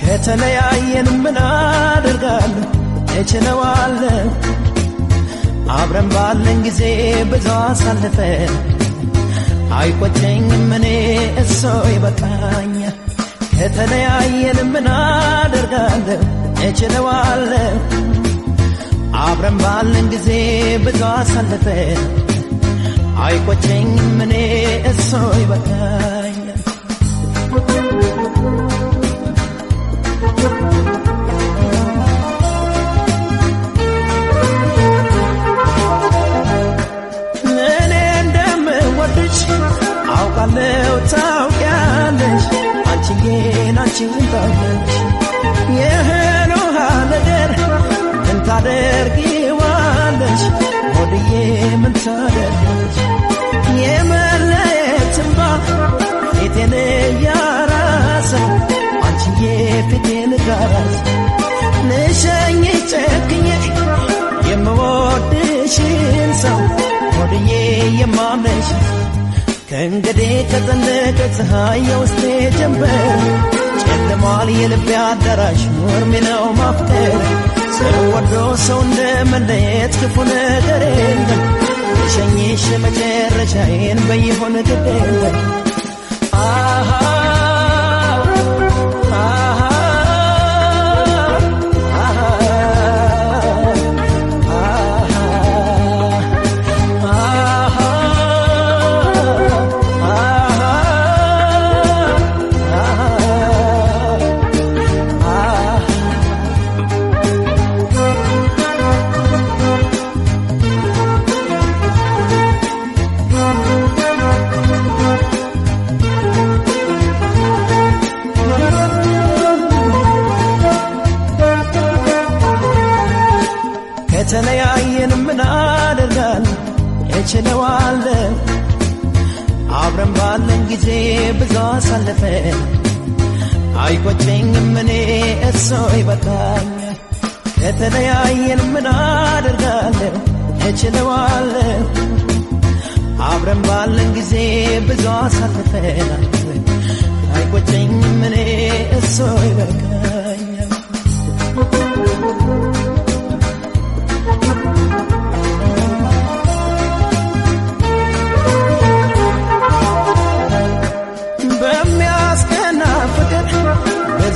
ከተለያየን ምን አደርጋለሁ? እችለዋለሁ አብረን ባለን ጊዜ ብዙ አሳልፈን አይቆጨኝም እኔ እሶ ይበቃኛል ከተለያየን ምን አደርጋለሁ እችለዋለሁ። አብረን ባለን ጊዜ ብዙ አሳልፈን። አይቆጨኝም እኔ እሶ ይበቃኛል ታደርጊዋለሽ? ሆድዬ ምን ታደርጊያለሽ? የመለየት እንባ ፊቴን እያራሰው አንቺዬ ፊቴን ጋራሰ ልሸኝ ጨክኜ የምወድሽን ሰው ሆድዬ የማመሽ። ከእንግዲህ ከጸለቀ ፀሐይ የውስጤ ጀንበር ጨልሟል የልቤ አዳራሽ ኖርሜ ነው ወዶ ሰው እንደ መለየት ክፉ ነገር የለም። የሸኝሽ መጨረሻዬን በይሆን ግድ ከተለያየን ምን አደርጋለሁ? እችለዋለሁ። አብረን ባለን ጊዜ ብዙ አሳልፈን። አይቆጨኝም እኔ እሶ ይበቃኛል ከተለያየን ምን አደርጋለሁ? እችለዋለሁ። አብረን ባለን ጊዜ ብዙ አሳልፈናል። አይቆጨኝም እኔ እሶ ይበቃኛል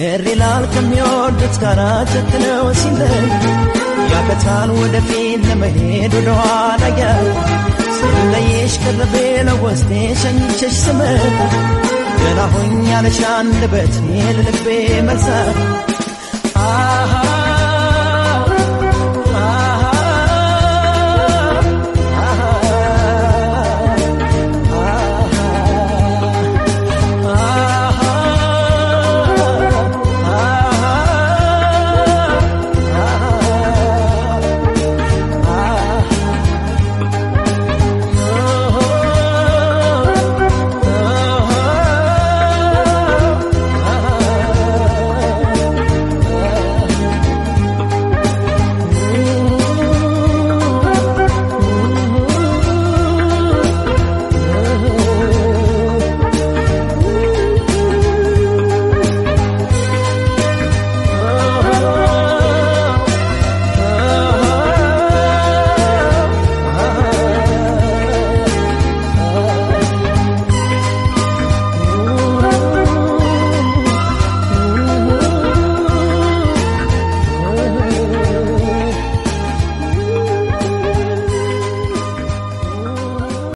ይላል ከሚወዱት ጋር ጨክነው ሲለይ ያቀታል ወደፊት ለመሄድ ወደኋላ ያል። ስለየሽ ቅርቤ ለወስዴ ሸኝቼሽ ስመጣ ገና ሆኛለሽ አንደበቴ ለልቤ መልሳት